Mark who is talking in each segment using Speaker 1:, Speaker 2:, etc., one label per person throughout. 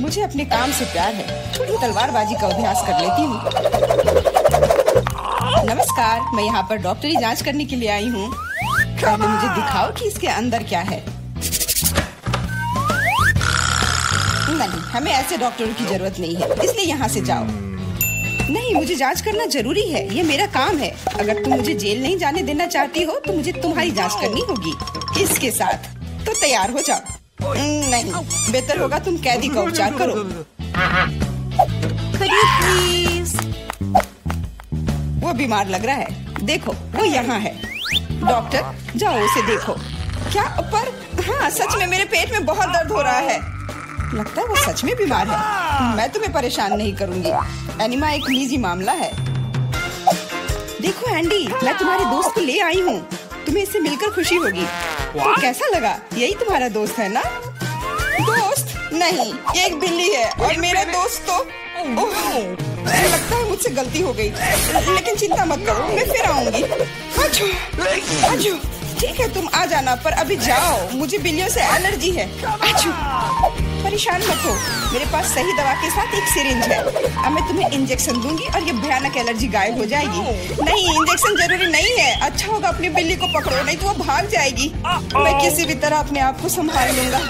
Speaker 1: मुझे अपने काम से प्यार है। थोड़ी तलवारबाजी का अभ्यास कर लेती हूँ। नमस्कार, मैं यहाँ पर डॉक्टरी जाँच करने के लिए आई हूँ। पहले मुझे दिखाओ कि इसके अंदर क्या है। नहीं, हमें ऐसे डॉक्टरों की ज़रूरत नहीं है। इसलिए यहाँ से जाओ। नहीं, मुझे जाँच करना ज़रूरी है। ये मेरा काम है। अगर तुम मुझे जेल नहीं जाने देना चाहती हो तो मुझे तुम्हारी जाँच करनी होगी। इसके साथ। तो तैयार हो जाओ। नहीं बेहतर होगा तुम कैदी का उपचार करो। प्लीज़ वो बीमार लग रहा है। देखो वो यहाँ है। डॉक्टर जाओ उसे देखो। क्या पर हाँ सच में मेरे पेट में बहुत दर्द हो रहा है। लगता है वो सच में बीमार है। मैं तुम्हें परेशान नहीं करूँगी। एनिमा एक निजी मामला है। देखो एंडी मैं तुम्हारे दोस्त को ले आई हूँ। तुम्हें इससे मिलकर खुशी होगी। तो कैसा लगा? यही तुम्हारा दोस्त है ना? नहीं एक बिल्ली है और मेरा दोस्त तो ओह, लगता है मुझसे गलती हो गई। लेकिन चिंता मत करो मैं फिर आऊँगी। आजो, आजो, ठीक है तुम आ जाना पर अभी जाओ। मुझे बिल्लियों से एलर्जी है। आजो, परेशान मत हो। मेरे पास सही दवा के साथ एक सिरिंज है। अब मैं तुम्हें इंजेक्शन दूँगी और ये भयानक एलर्जी गायब हो जाएगी। नहीं इंजेक्शन ज़रूरी नहीं है। अच्छा होगा अपनी बिल्ली को पकड़ो नहीं तो वो भाग जाएगी। मैं किसी भी तरह अपने आप को संभाल लूँगा।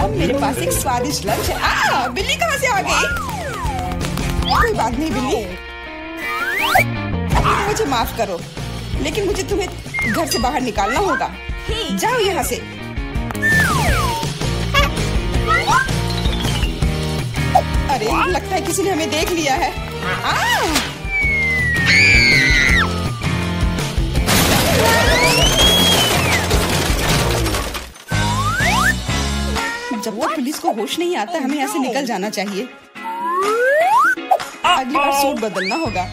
Speaker 1: अब मेरे पास एक स्वादिष्ट लंच है। आ, बिल्ली कहाँ से आ गई? कोई बात नहीं बिल्ली। मुझे माफ़ करो लेकिन मुझे तुम्हें घर से बाहर निकालना होगा। जाओ यहाँ से। अरे लगता है किसी ने हमें देख लिया है। आ! जब तक पुलिस को होश नहीं आता हमें यहाँ से निकल जाना चाहिए। अगली बार सूट बदलना होगा।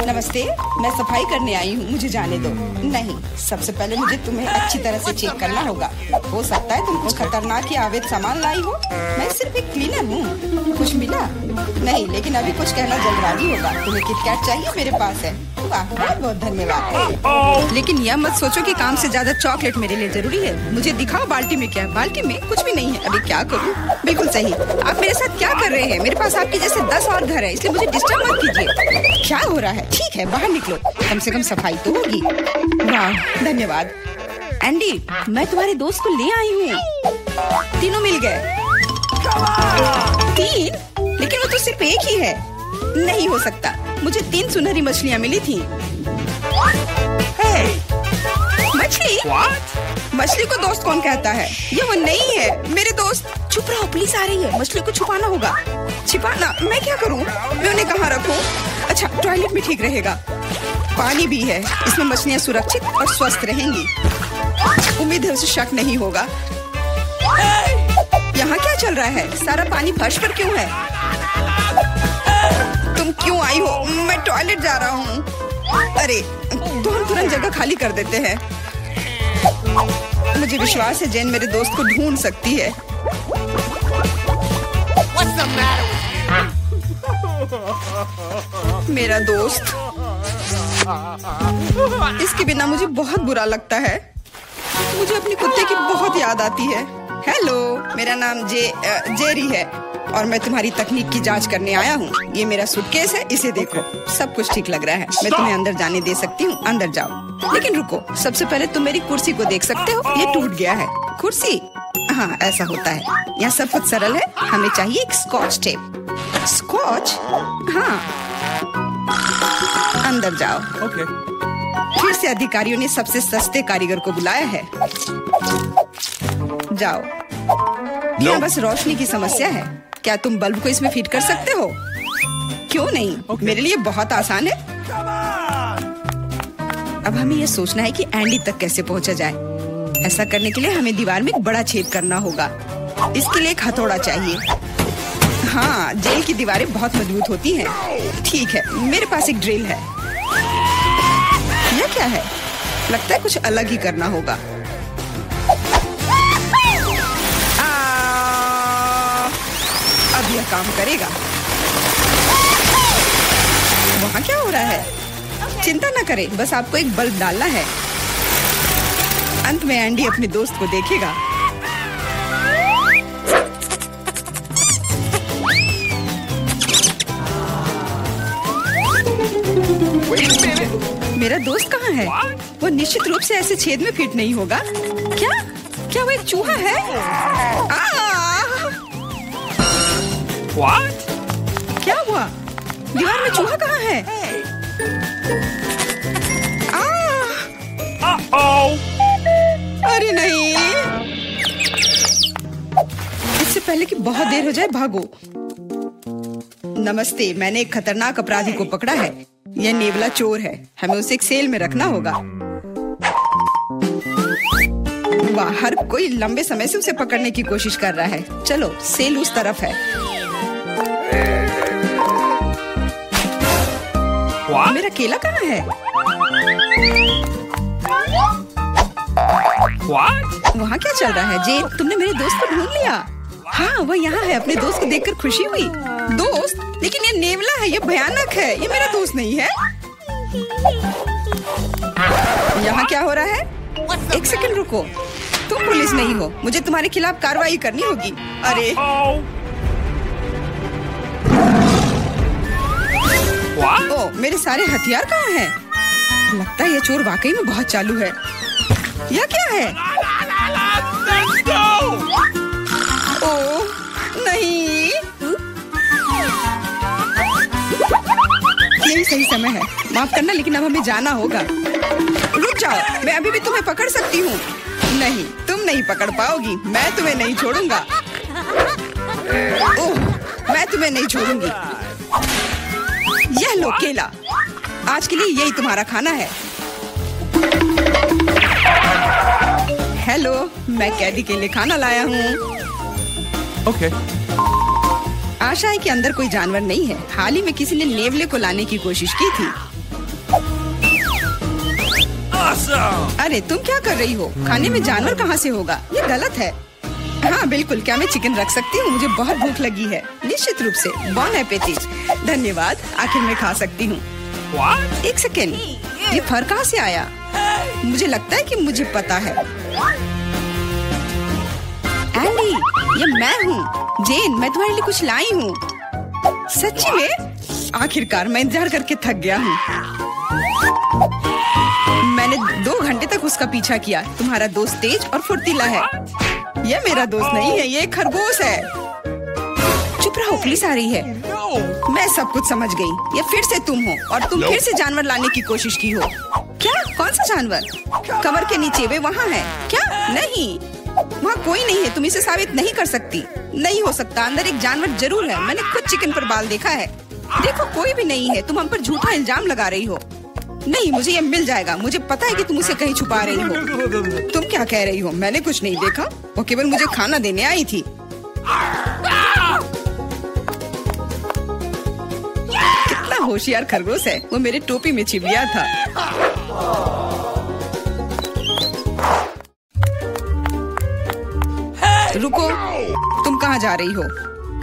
Speaker 1: नमस्ते, मैं सफ़ाई करने आई हूँ, मुझे जाने दो। नहीं, सबसे पहले मुझे तुम्हें अच्छी तरह से चेक करना होगा। हो सकता है तुम कुछ खतरनाक या अवैध सामान लाई हो। मैं सिर्फ़ एक क्लीनर हूँ। कुछ मिला? नहीं, लेकिन अभी कुछ कहना जल्दबाजी होगा। तुम्हें किटकैट चाहिए मेरे पास है? बहुत बहुत धन्यवाद। लेकिन यह मत सोचो कि काम से ज़्यादा चॉकलेट मेरे लिए ज़रूरी है। मुझे दिखाओ, बाल्टी में क्या है? बाल्टी में कुछ भी नहीं है। अभी क्या करूँ? बिल्कुल सही। आप मेरे साथ क्या कर रहे हैं? मेरे पास आपके जैसे दस और घर है, इसलिए मुझे डिस्टर्ब मत कीजिए। क्या हो रहा है? ठीक है बाहर निकलो। कम से कम सफ़ाई तो होगी। वाह धन्यवाद। एंडी मैं तुम्हारे दोस्त को ले आई हूँ। तीनों मिल गए। तीन? लेकिन वो तो सिर्फ़ एक ही है। नहीं हो सकता। मुझे तीन सुनहरी मछलियाँ मिली थी। मछली? मछली को दोस्त कौन कहता है? ये वो नहीं है। मेरे दोस्त चुप रहो पुलिस आ रही है। मछली को छुपाना होगा। छिपाना? मैं क्या करूँ? मैं उन्हें कहाँ रखूँ? अच्छा टॉयलेट भी ठीक रहेगा। पानी भी है। इसमें मछलियाँ सुरक्षित और स्वस्थ रहेंगी। उम्मीद है उसे शक नहीं होगा। यहाँ क्या चल रहा है? सारा पानी फर्श पर क्यों है? तुम क्यों आई हो? मैं टॉयलेट जा रहा हूँ। अरे तुम तुरंत जगह खाली कर देते हैं। मुझे विश्वास है जैन मेरे दोस्त को ढूंढ सकती है। मेरा दोस्त। इसके बिना मुझे बहुत बुरा लगता है। मुझे अपने कुत्ते की बहुत याद आती है। हेलो मेरा नाम जे जेरी है और मैं तुम्हारी तकनीक की जाँच करने आया हूँ। ये मेरा सूटकेस है इसे देखो। सब कुछ ठीक लग रहा है। मैं तुम्हें अंदर जाने दे सकती हूँ। अंदर जाओ। लेकिन रुको सबसे पहले तुम मेरी कुर्सी को देख सकते हो। ये टूट गया है। कुर्सी? हाँ ऐसा होता है। यहाँ सब कुछ सरल है। हमें चाहिए एक स्कॉच टेप स्कॉच हाँ। अंदर जाओ।
Speaker 2: Okay.
Speaker 1: फिर से अधिकारियों ने सबसे सस्ते कारीगर को बुलाया है। जाओ। यहाँ बस रोशनी की समस्या है। क्या तुम बल्ब को इसमें फिट कर सकते हो? क्यों नहीं? Okay. मेरे लिए बहुत आसान है। अब हमें यह सोचना है कि एंडी तक कैसे पहुँचा जाए। ऐसा करने के लिए हमें दीवार में एक बड़ा छेद करना होगा। इसके लिए एक हथौड़ा चाहिए। हाँ जेल की दीवारें बहुत मज़बूत होती हैं। ठीक है, मेरे पास एक ड्रिल है। यह क्या है? लगता है कुछ अलग ही करना होगा। अब यह काम करेगा। वहाँ क्या हो रहा है? चिंता न करें, बस आपको एक बल्ब डालना है। अंत में एंडी अपने दोस्त को देखेगा। मेरा दोस्त कहाँ है? वो निश्चित रूप से ऐसे छेद में फिट नहीं होगा। क्या? क्या वो एक चूहा है?
Speaker 2: What?
Speaker 1: क्या हुआ? दीवार में चूहा कहाँ है! अरे नहीं। इससे पहले कि बहुत देर हो जाए भागो। नमस्ते मैंने एक खतरनाक अपराधी को पकड़ा है। यह नेवला चोर है। हमें उसे एक सेल में रखना होगा। वाह, हर कोई लंबे समय से उसे पकड़ने की कोशिश कर रहा है। चलो, सेल उस तरफ़ है? मेरा केला कहाँ है? वहाँ क्या चल रहा है? जेन, तुमने मेरे दोस्त को ढूंढ लिया? हाँ वह यहाँ है। अपने दोस्त को देखकर खुशी हुई। दोस्त? लेकिन ये नेवला है ये भयानक है ये मेरा दोस्त नहीं है। यहाँ क्या हो रहा है? एक सेकंड रुको। तुम पुलिस नहीं हो मुझे तुम्हारे खिलाफ कार्रवाई करनी होगी। अरे! ओ मेरे सारे हथियार कहाँ हैं? लगता है ये चोर वाकई में बहुत चालू है। यह क्या है! ओ यही सही समय है। माफ़ करना, लेकिन अब हमें जाना होगा। रुक जाओ, मैं अभी भी तुम्हें पकड़ सकती हूँ। नहीं, तुम नहीं पकड़ पाओगी। मैं तुम्हें नहीं छोड़ूँगा। ओह, मैं तुम्हें नहीं छोड़ूँगी। यह लो, केला। आज के लिए यही तुम्हारा खाना है। हेलो मैं कैदी के लिए खाना लाया हूँ।
Speaker 2: Okay Okay.
Speaker 1: आशा है कि अंदर कोई जानवर नहीं है। हाल ही में किसी ने नेवले को लाने की कोशिश की थी।
Speaker 2: Awesome!
Speaker 1: अरे तुम क्या कर रही हो? खाने में जानवर कहाँ से होगा? ये गलत है। हाँ बिल्कुल क्या मैं चिकन रख सकती हूँ? मुझे बहुत भूख लगी है। निश्चित रूप से बॉन एपेटिज धन्यवाद आखिर मैं खा सकती हूँ। एक सेकेंड ये फर कहाँ से आया? मुझे लगता है कि मुझे पता है। एंडी ये मैं हूँ। जेन मैं तुम्हारे लिए कुछ लाई हूँ। सच्ची में आखिरकार मैं इंतज़ार करके थक गया हूँ। मैंने दो घंटे तक उसका पीछा किया। तुम्हारा दोस्त तेज और फुर्तीला है। यह मेरा दोस्त नहीं है ये खरगोश है। चुप रहो पुलिस आ रही है। मैं सब कुछ समझ गई। ये फिर से तुम हो और तुम फिर से जानवर लाने की कोशिश की हो। क्या? कौन सा जानवर? कमर के नीचे वे वहाँ है। क्या? नहीं। वहाँ कोई नहीं है, तुम इसे साबित नहीं कर सकती। नहीं हो सकता, अंदर एक जानवर ज़रूर है। मैंने खुद चिकन पर बाल देखा है। देखो, कोई भी नहीं है, तुम हम पर झूठा इल्ज़ाम लगा रही हो। नहीं, मुझे ये मिल जाएगा। मुझे पता है कि तुम उसे कहीं छुपा रही हो। तुम क्या कह रही हो? मैंने कुछ नहीं देखा। वो केवल मुझे खाना देने आई थी। कितना होशियार खरगोश है। वो मेरे टोपी में छिप गया था। रुको। तुम कहाँ जा रही हो?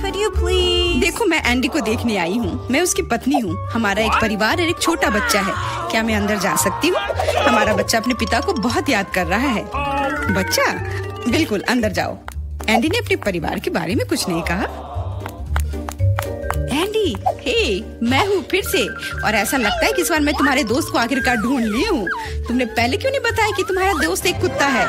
Speaker 3: Could you please?
Speaker 1: देखो मैं एंडी को देखने आई हूँ। मैं उसकी पत्नी हूँ। हमारा एक परिवार और एक छोटा बच्चा है। क्या मैं अंदर जा सकती हूँ? हमारा बच्चा अपने पिता को बहुत याद कर रहा है। बच्चा बिल्कुल अंदर जाओ। एंडी ने अपने परिवार के बारे में कुछ नहीं कहा। एंडी हे मैं हूँ फिर से। और ऐसा लगता है कि इस बार मैं तुम्हारे दोस्त को आखिरकार ढूंढ ली हूँ। तुमने पहले क्यों नहीं बताया कि तुम्हारा दोस्त एक कुत्ता है?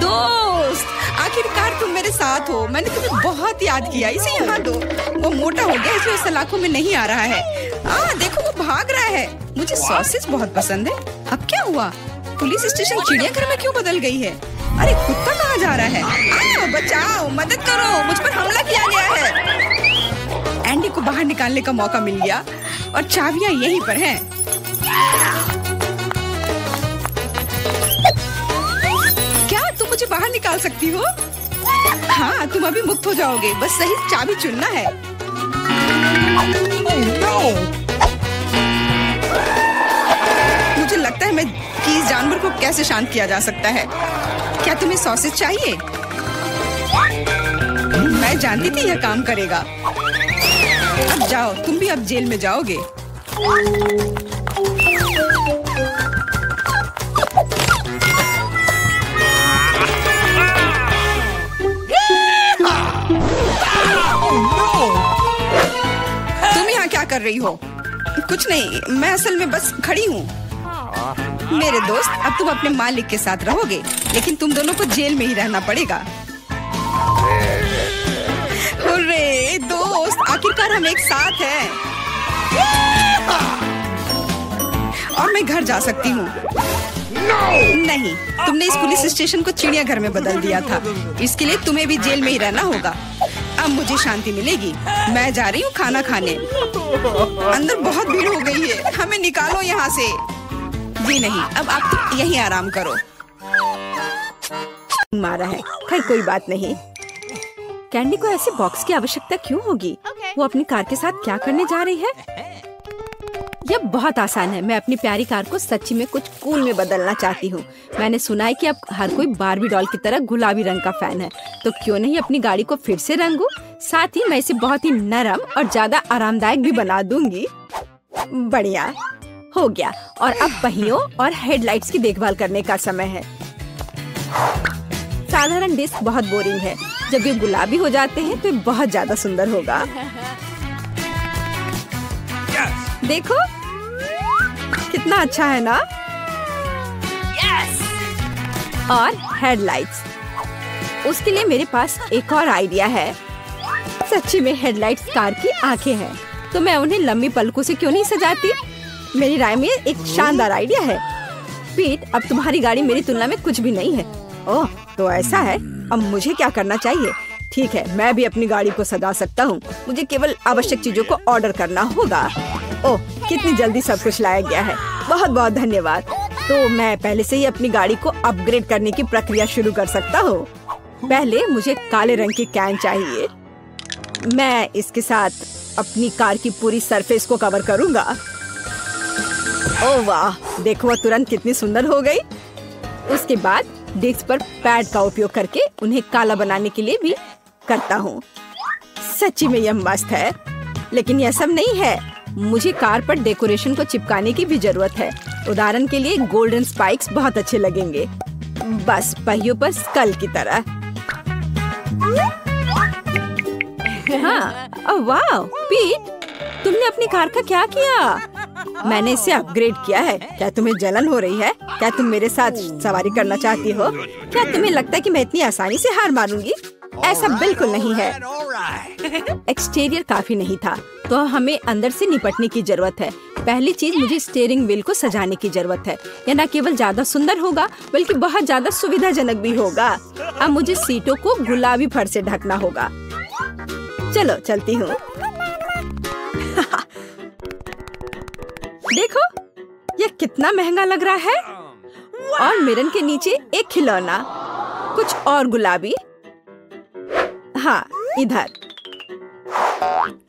Speaker 1: दोस्त आखिरकार तुम मेरे साथ हो। मैंने तुम्हें बहुत याद किया इसे यहाँ दो। वो मोटा हो गया इसलिए सलाखों में नहीं आ रहा है। आ, देखो वो भाग रहा है। मुझे सॉसेज बहुत पसंद है। अब क्या हुआ? पुलिस स्टेशन चिड़ियाघर में क्यों बदल गई है? अरे कुत्ता कहाँ जा रहा है? आओ बचाओ मदद करो। मुझ पर हमला किया गया है। एंडी को बाहर निकालने का मौका मिल गया और चाबियाँ यहीं पर हैं। क्या तुम मुझे बाहर निकाल सकती हो? हाँ तुम अभी मुक्त हो जाओगे। बस सही चाबी चुनना है। मुझे लगता है मैं कि इस जानवर को कैसे शांत किया जा सकता है। क्या तुम्हें सॉसेज चाहिए? मैं जानती थी यह काम करेगा। अब जाओ, तुम भी अब जेल में जाओगे। तुम यहाँ क्या कर रही हो? कुछ नहीं, मैं असल में बस खड़ी हूँ। मेरे दोस्त, अब तुम अपने मालिक के साथ रहोगे, लेकिन तुम दोनों को जेल में ही रहना पड़ेगा। दोस्त आखिरकार हम एक साथ हैं। और मैं घर जा सकती हूँ। No! नहीं तुमने इस पुलिस स्टेशन को चिड़ियाघर में बदल दिया था। इसके लिए तुम्हें भी जेल में ही रहना होगा। अब मुझे शांति मिलेगी। मैं जा रही हूँ खाना खाने। अंदर बहुत भीड़ हो गई है। हमें निकालो यहाँ से। जी नहीं अब आप यहीं आराम करो।
Speaker 4: मारा है। खैर कोई बात नहीं। कैंडी को ऐसे बॉक्स की आवश्यकता क्यों होगी? Okay. वो अपनी कार के साथ क्या करने जा रही है? यह बहुत आसान है। मैं अपनी प्यारी कार को सच्ची में कुछ कूल में बदलना चाहती हूँ। मैंने सुना है कि अब हर कोई बारबी डॉल की तरह गुलाबी रंग का फ़ैन है। तो क्यों नहीं अपनी गाड़ी को फिर से रंगू? साथ ही मैं इसे बहुत ही नरम और ज़्यादा आरामदायक भी बना दूँगी। बढ़िया। हो गया। और अब पहियों और हेडलाइट्स की देखभाल करने का समय है। साधारण डिस्क बहुत बोरिंग है। जब ये गुलाबी हो जाते हैं तो बहुत ज़्यादा सुंदर होगा।
Speaker 2: Yes.
Speaker 4: देखो, कितना अच्छा है ना? yes! और हेडलाइट्स उसके लिए मेरे पास एक और आइडिया है। सच्ची में हेडलाइट्स कार की आँखें हैं। तो मैं उन्हें लंबी पलकों से क्यों नहीं सजाती? मेरी राय में एक शानदार आइडिया है। पीट अब तुम्हारी गाड़ी मेरी तुलना में कुछ भी नहीं है। ओह तो ऐसा है? अब मुझे क्या करना चाहिए? ठीक है, मैं भी अपनी गाड़ी को सजा सकता हूँ। मुझे केवल आवश्यक चीज़ों को ऑर्डर करना होगा। ओह, कितनी जल्दी सब कुछ लाया गया है। बहुत बहुत धन्यवाद। तो मैं पहले से ही अपनी गाड़ी को अपग्रेड करने की प्रक्रिया शुरू कर सकता हूँ? पहले मुझे काले रंग की कैन चाहिए। मैं इसके साथ अपनी कार की पूरी सरफेस को कवर करूँगा। ओह, वाह! देखो वो तुरंत कितनी सुंदर हो गई। उसके बाद डिस्क पर पैड का उपयोग करके उन्हें काला बनाने के लिए भी करता हूँ। सच्ची में यह मस्त है। लेकिन यह सब नहीं है। मुझे कार पर डेकोरेशन को चिपकाने की भी ज़रूरत है। उदाहरण के लिए गोल्डन स्पाइक्स बहुत अच्छे लगेंगे। बस, पहियों पर स्कल की तरह। हाँ वाह पीट तुमने अपनी कार का क्या किया? मैंने इसे अपग्रेड किया है। क्या तुम्हें जलन हो रही है? क्या तुम मेरे साथ सवारी करना चाहती हो? क्या तुम्हें लगता है कि मैं इतनी आसानी से हार मारूँगी ऐसा बिल्कुल नहीं है। एक्सटीरियर काफ़ी नहीं था तो हमें अंदर से निपटने की ज़रूरत है। पहली चीज़, मुझे स्टीयरिंग व्हील को सजाने की ज़रूरत है। यह न केवल ज़्यादा सुंदर होगा, बल्कि बहुत ज़्यादा सुविधाजनक भी होगा। अब मुझे सीटों को गुलाबी फर से ढकना होगा। चलो, चलती हूँ। देखो यह कितना महँगा लग रहा है। और मिरन के नीचे एक खिलौना कुछ और गुलाबी। हाँ इधर।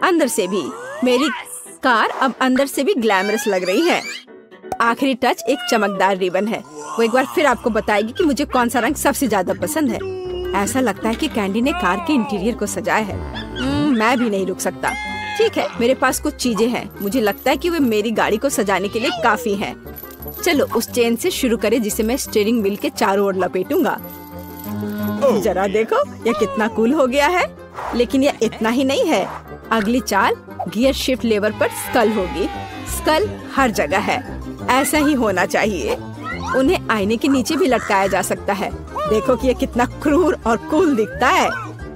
Speaker 4: अंदर से भी। मेरी कार अब अंदर से भी ग्लैमरस लग रही है। आखिरी टच एक चमकदार रिबन है। वो एक बार फिर आपको बताएगी कि मुझे कौन सा रंग सबसे ज़्यादा पसंद है। ऐसा लगता है कि कैंडी ने कार के इंटीरियर को सजाया है। हम्म, मैं भी नहीं रुक सकता। ठीक है मेरे पास कुछ चीज़ें हैं। मुझे लगता है कि वे मेरी गाड़ी को सजाने के लिए काफ़ी हैं। चलो उस चेन से शुरू करें जिसे मैं स्टीयरिंग व्हील के चारों ओर लपेटूँगा। जरा देखो यह कितना कूल हो गया है। लेकिन यह इतना ही नहीं है। अगली चाल गियर शिफ्ट लेवर पर स्कल होगी। स्कल हर जगह है। ऐसा ही होना चाहिए। उन्हें आईने के नीचे भी लटकाया जा सकता है। देखो कि यह कितना क्रूर और कूल दिखता है।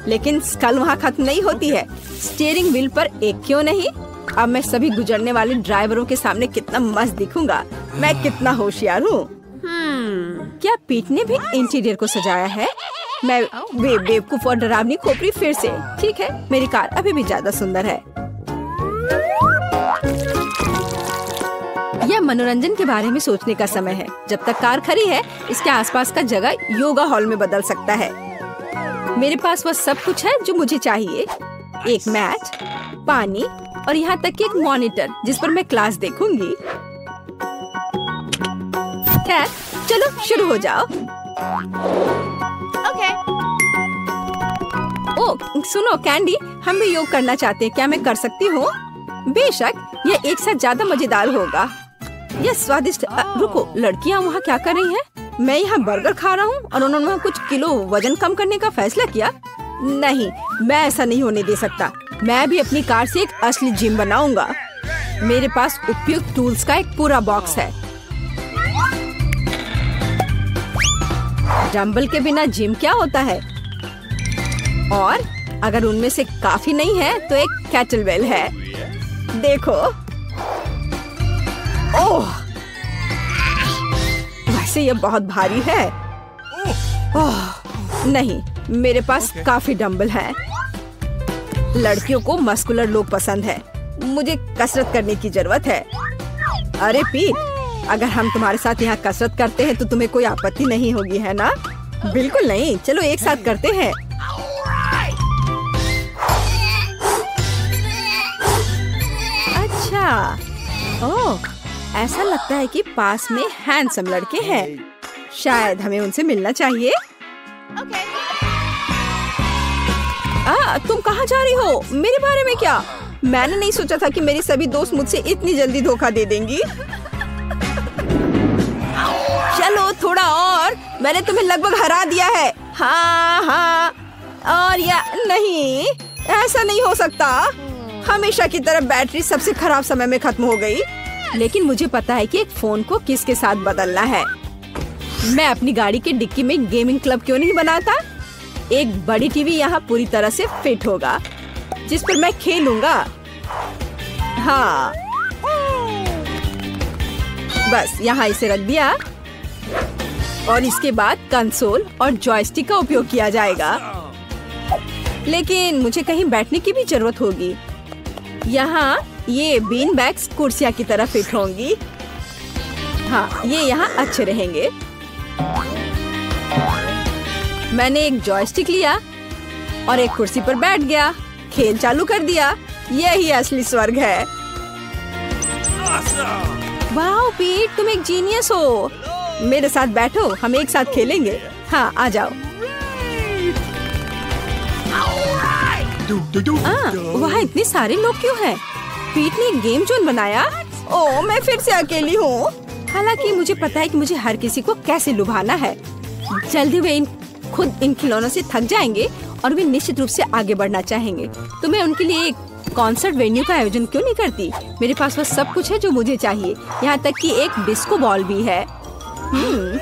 Speaker 4: लेकिन स्कल वहाँ खत्म नहीं होती है। स्टीयरिंग व्हील पर एक क्यों नहीं? अब मैं सभी गुजरने वाले ड्राइवरों के सामने कितना मस्त दिखूँगा। मैं कितना होशियार हूँ। क्या पीट ने भी इंटीरियर को सजाया है? मैं बे बेवकूफ़ और डरावनी खोपड़ी फिर से। ठीक है मेरी कार अभी भी ज़्यादा सुंदर है। यह मनोरंजन के बारे में सोचने का समय है। जब तक कार खड़ी है इसके आसपास का जगह योगा हॉल में बदल सकता है। मेरे पास वह सब कुछ है जो मुझे चाहिए। एक मैच पानी और यहाँ तक कि एक मॉनिटर जिस पर मैं क्लास देखूँगी। खैर चलो शुरू हो जाओ।
Speaker 3: Okay.
Speaker 4: ओ सुनो कैंडी हम भी योग करना चाहते हैं। क्या मैं कर सकती हूँ? बेशक यह एक साथ ज़्यादा मज़ेदार होगा। यह स्वादिष्ट। रुको लड़कियाँ वहाँ क्या कर रही हैं? मैं यहाँ बर्गर खा रहा हूँ और उन्होंने कुछ किलो वज़न कम करने का फैसला किया। नहीं, मैं ऐसा नहीं होने दे सकता। मैं भी अपनी कार से एक असली जिम बनाऊँगा। मेरे पास उपयुक्त टूल्स का एक पूरा बॉक्स है। डंबल के बिना जिम क्या होता है? और अगर उनमें से काफ़ी नहीं है तो एक कैटल बेल है। देखो। ओह! वैसे ये बहुत भारी है। ओह नहीं मेरे पास काफ़ी डंबल हैं। लड़कियों को मस्कुलर लोग पसंद है। मुझे कसरत करने की ज़रूरत है। अरे पीट अगर हम तुम्हारे साथ यहाँ कसरत करते हैं तो तुम्हें कोई आपत्ति नहीं होगी है ना? बिल्कुल नहीं। चलो एक साथ करते हैं। अच्छा। ओह ऐसा लगता है कि पास में हैंडसम लड़के हैं। शायद हमें उनसे मिलना चाहिए। आ, तुम कहाँ जा रही हो? मेरे बारे में क्या? मैंने नहीं सोचा था कि मेरी सभी दोस्त मुझसे इतनी जल्दी धोखा दे देंगी। चलो थोड़ा और। मैंने तुम्हें लगभग हरा दिया है। हाँ हाँ। और या नहीं ऐसा नहीं हो सकता। हमेशा की तरह बैटरी सबसे खराब समय में खत्म हो गई। लेकिन मुझे पता है कि एक फ़ोन को किसके साथ बदलना है। मैं अपनी गाड़ी के डिक्की में गेमिंग क्लब क्यों नहीं बनाता? एक बड़ी टीवी यहाँ पूरी तरह से फिट होगा, जिस पर मैं खेलूँगा। हाँ। बस, यहाँ इसे रख दिया। और इसके बाद कंसोल और जॉयस्टिक का उपयोग किया जाएगा। लेकिन मुझे कहीं बैठने की भी ज़रूरत होगी। यहाँ ये बीन बैग्स कुर्सियाँ की तरह फिट होंगी। हाँ ये यहाँ अच्छे रहेंगे। मैंने एक जॉयस्टिक लिया और एक कुर्सी पर बैठ गया। खेल चालू कर दिया। यही असली स्वर्ग है! वाह पीट तुम एक जीनियस हो। मेरे साथ बैठो हम एक साथ खेलेंगे। हाँ आ जाओ। आ, वहाँ इतने सारे लोग क्यों हैं? पीट ने गेम जोन बनाया। ओ मैं फिर से अकेली हूँ। हालाँकि मुझे पता है कि मुझे हर किसी को कैसे लुभाना है। जल्दी वे इन खुद इन खिलौनों से थक जाएँगे और वे निश्चित रूप से आगे बढ़ना चाहेंगे। तो मैं उनके लिए एक कॉन्सर्ट वेन्यू का आयोजन क्यों नहीं करती? मेरे पास वह सब कुछ है जो मुझे चाहिए। यहाँ तक कि एक डिस्को बॉल भी है। हम्म।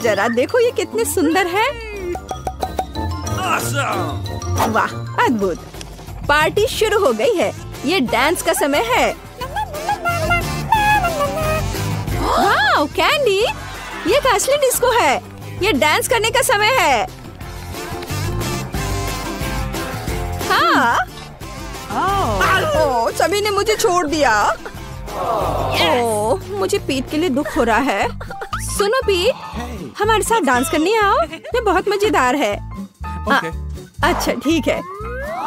Speaker 4: जरा देखो ये कितने सुंदर है। वाह अद्भुत। पार्टी शुरू हो गई है। ये डांस का समय है। कैंडी ये असली डिस्को है। ये डांस करने का समय है। हाँ। ओ, सभी ने मुझे छोड़ दिया। ओ, मुझे पीट के लिए दुख हो रहा है। सुनो पीट हमारे साथ डांस करने आओ। ये बहुत मज़ेदार है। आ, अच्छा ठीक है।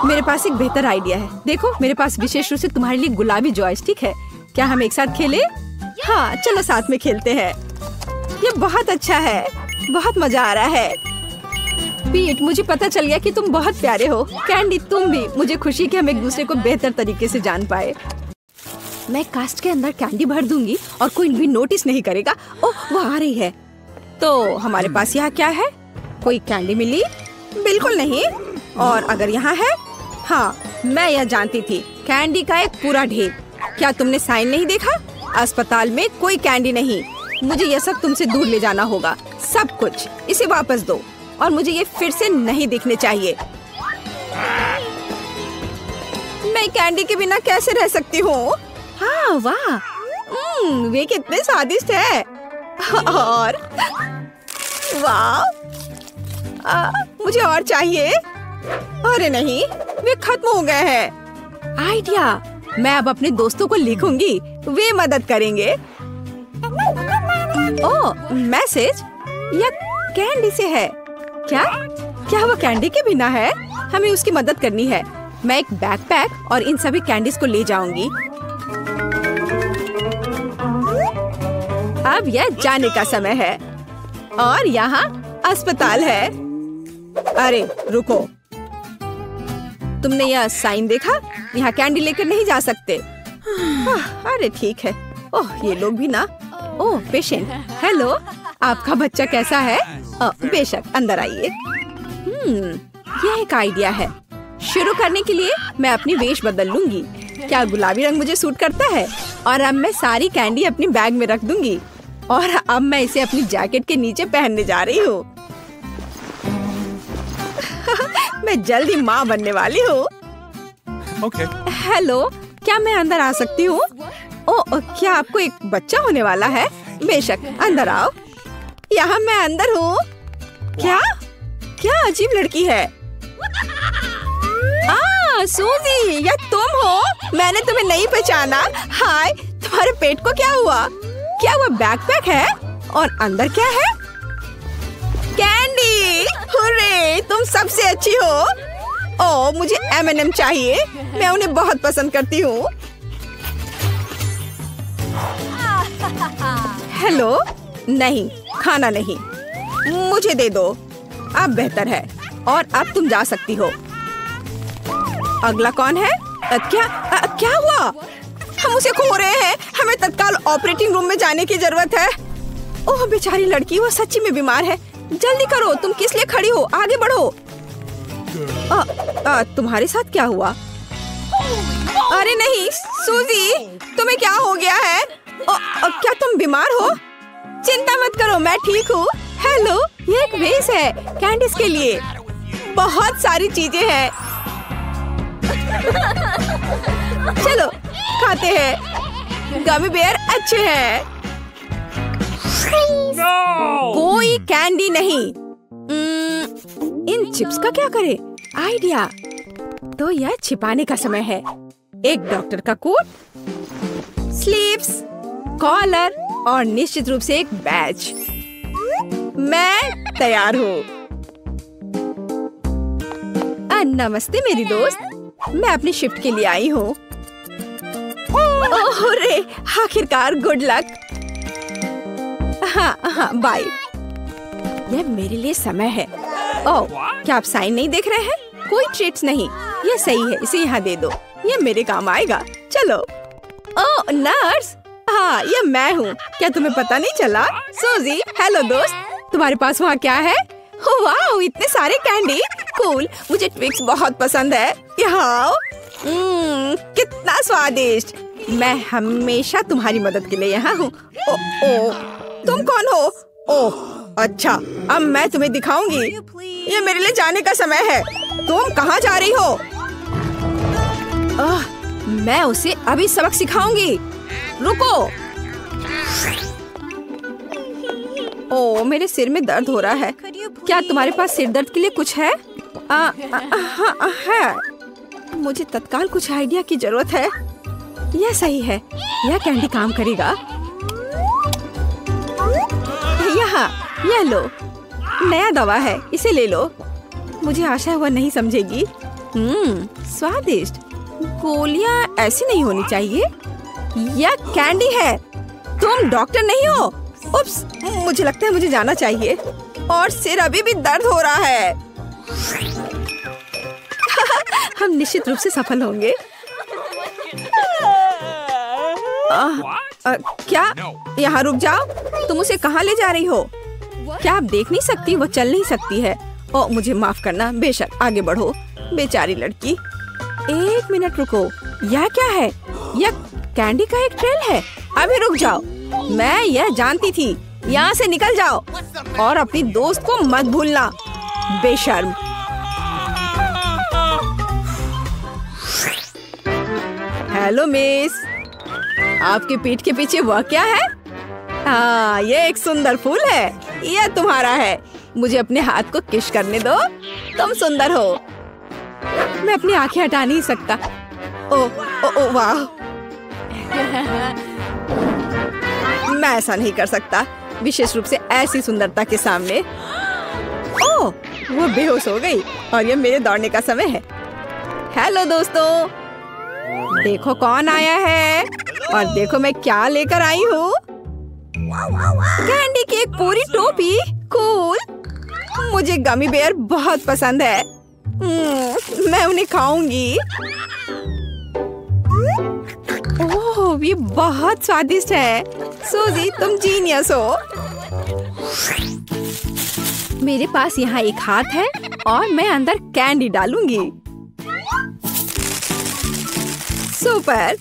Speaker 4: मेरे पास एक बेहतर आइडिया है। देखो मेरे पास विशेष रूप से तुम्हारे लिए गुलाबी जॉयस्टिक है। क्या हम एक साथ खेले? हाँ चलो साथ में खेलते हैं। ये बहुत अच्छा है। बहुत मज़ा आ रहा है। पीट मुझे पता चल गया कि तुम बहुत प्यारे हो। कैंडी तुम भी। मुझे खुशी कि हम एक दूसरे को बेहतर तरीके से जान पाए। मैं कास्ट के अंदर कैंडी भर दूँगी और कोई भी नोटिस नहीं करेगा। ओह वो आ रही है। तो हमारे पास यहाँ क्या है? कोई कैंडी मिली? बिल्कुल नहीं। और अगर यहाँ है? हाँ मैं यह जानती थी कैंडी का एक पूरा ढेर। क्या तुमने साइन नहीं देखा? अस्पताल में कोई कैंडी नहीं। मुझे यह सब तुमसे दूर ले जाना होगा। सब कुछ। इसे वापस दो। और मुझे ये फिर से नहीं दिखने चाहिए। मैं कैंडी के बिना कैसे रह सकती हूँ? हाँ वाह। हम्म, वे कितने स्वादिष्ट है। और? वाह। मुझे और चाहिए। अरे नहीं, वे खत्म हो गए हैं। आइडिया, मैं अब अपने दोस्तों को लिखूँगी, वे मदद करेंगे। ओ, मैसेज? या कैंडी से है? क्या? क्या वो कैंडी के बिना है? हमें उसकी मदद करनी है। मैं एक बैकपैक और इन सभी कैंडीज को ले जाऊँगी। अब यह जाने का समय है। और यहाँ अस्पताल है। अरे, रुको। तुमने यह साइन देखा? यहाँ कैंडी लेकर नहीं जा सकते। अरे ठीक है। ओह, ये लोग भी ना। ओह, पेशेंट। हेलो, आपका बच्चा कैसा है? बेशक, अंदर आइए। हम्म यह एक आइडिया है। शुरू करने के लिए मैं अपनी वेश बदल लूँगी। क्या गुलाबी रंग मुझे सूट करता है? और अब मैं सारी कैंडी अपनी बैग में रख दूँगी। और अब मैं इसे अपनी जैकेट के नीचे पहनने जा रही हूँ। मैं जल्दी माँ बनने वाली हूँ।
Speaker 2: Okay.
Speaker 4: हेलो क्या मैं अंदर आ सकती हूँ? ओ क्या आपको एक बच्चा होने वाला है? बेशक अंदर आओ। यहाँ मैं अंदर हूँ। क्या? क्या अजीब लड़की है? आ सूजी यह तुम हो? मैंने तुम्हें नहीं पहचाना। हाय तुम्हारे पेट को क्या हुआ? क्या वो बैकपैक है? और अंदर क्या है? तुम सबसे अच्छी हो। ओ मुझे एम एन एम चाहिए। मैं उन्हें बहुत पसंद करती हूँ। हेलो? नहीं खाना नहीं। मुझे दे दो। अब बेहतर है। और अब तुम जा सकती हो। अगला कौन है? क्या अ, क्या हुआ? हम उसे खो रहे हैं। हमें तत्काल ऑपरेटिंग रूम में जाने की ज़रूरत है। ओह बेचारी लड़की वो सच्ची में बीमार है। जल्दी करो तुम किस लिए खड़ी हो? आगे बढ़ो। आ, आ, तुम्हारे साथ क्या हुआ? अरे नहीं सूजी तुम्हें क्या हो गया है? ओ, ओ, क्या तुम बीमार हो? चिंता मत करो मैं ठीक हूँ। हेलो ये एक वेस है कैंडिस के लिए। बहुत सारी चीज़ें हैं। चलो खाते हैं। गमी बेयर अच्छे हैं।
Speaker 2: No!
Speaker 4: कोई कैंडी नहीं। उम्म, इन चिप्स का क्या करे? आइडिया तो यह छिपाने का समय है। एक डॉक्टर का कोट स्लीव्स कॉलर और निश्चित रूप से एक बैच मैं तैयार हूँ। नमस्ते मेरी दोस्त। मैं अपनी शिफ्ट के लिए आई हूँ। ओह रे आखिरकार गुड लक हाँ हाँ बाय यह मेरे लिए समय है। ओ क्या आप साइन नहीं देख रहे हैं? कोई ट्रीट्स नहीं। यह सही है इसे यहाँ दे दो। यह मेरे काम आएगा। चलो। ओह नर्स हाँ यह मैं हूँ। क्या तुम्हें पता नहीं चला? सोजी हेलो दोस्त। तुम्हारे पास वहाँ क्या है? वाह इतने सारे कैंडी कूल मुझे ट्विक्स बहुत पसंद है। यहाँ हम्म, कितना स्वादिष्ट। मैं हमेशा तुम्हारी मदद के लिए यहाँ हूँ। ओ, ओ, तुम कौन हो? ओह अच्छा अब मैं तुम्हें दिखाऊँगी। ये मेरे लिए जाने का समय है। तुम कहाँ जा रही हो? आह, मैं उसे अभी सबक सिखाऊँगी। रुको। ओ मेरे सिर में दर्द हो रहा है। क्या तुम्हारे पास सिर दर्द के लिए कुछ है? आ, आ, आ, हाँ, आ, है। मुझे तत्काल कुछ आइडिया की ज़रूरत है। यह सही है। यह कैंडी काम करेगा। यहाँ यह लो। नया दवा है इसे ले लो। मुझे आशा है वह नहीं समझेगी। हम्म स्वादिष्ट। गोलियाँ ऐसी नहीं होनी चाहिए। यह कैंडी है। तुम डॉक्टर नहीं हो। उप्स मुझे लगता है मुझे जाना चाहिए। और सिर अभी भी दर्द हो रहा है। हम निश्चित रूप से सफल होंगे। आह, अ, क्या? यहाँ रुक जाओ। तुम उसे कहाँ ले जा रही हो? क्या आप देख नहीं सकती? वो चल नहीं सकती है। ओ, मुझे माफ़ करना। बेशक, आगे बढ़ो। बेचारी लड़की। एक मिनट रुको। यह क्या है? यह कैंडी का एक ट्रेल है। अभी रुक जाओ। मैं यह जानती थी। यहाँ से निकल जाओ। और अपनी दोस्त को मत भूलना। बेशर्म। Hello, miss. आपके पीठ के पीछे वह क्या है? हाँ ये एक सुंदर फूल है। यह तुम्हारा है। मुझे अपने हाथ को किश करने दो? तुम सुंदर हो। मैं अपनी आँखें हटा नहीं सकता। ओ ओ, ओ वाह। मैं ऐसा नहीं कर सकता। विशेष रूप से ऐसी सुंदरता के सामने। ओ वो बेहोश हो गई और ये मेरे दौड़ने का समय है। हेलो दोस्तों। देखो कौन आया है। और देखो मैं क्या लेकर आई हूँ। कैंडी की एक पूरी टोपी कूल। मुझे गमी बेयर बहुत पसंद है। हम्म, मैं उन्हें खाऊँगी। ओह ये बहुत स्वादिष्ट है। सूजी तुम जीनियस हो। मेरे पास यहाँ एक हाथ है और मैं अंदर कैंडी डालूँगी। सुपर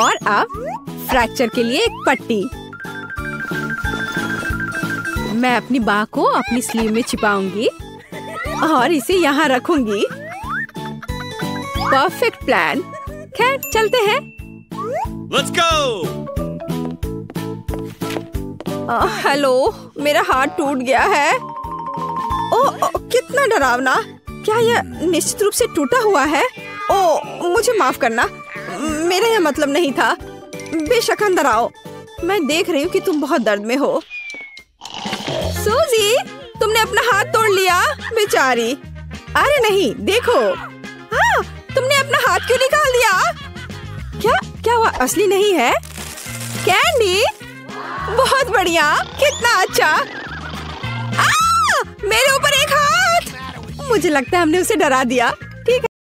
Speaker 4: और अब फ्रैक्चर के लिए एक पट्टी। मैं अपनी बा को अपनी स्लीव में छिपाऊँगी और इसे यहाँ रखूँगी। परफेक्ट प्लान खैर चलते हैं।
Speaker 2: Let's go!
Speaker 4: हेलो मेरा हाथ टूट गया है। ओ, ओ कितना डरावना। क्या यह निश्चित रूप से टूटा हुआ है? ओ मुझे माफ़ करना। मेरा यह मतलब नहीं था। बेशक अंदर आओ। मैं देख रही हूँ कि तुम बहुत दर्द में हो। सूजी तुमने अपना हाथ तोड़ लिया, बेचारी। अरे नहीं, देखो। हाँ तुमने अपना हाथ क्यों निकाल दिया? क्या क्या हुआ असली नहीं है? कैंडी, बहुत बढ़िया, कितना अच्छा। आ! मेरे ऊपर एक हाथ। मुझे लगता है हमने उसे डरा दिया।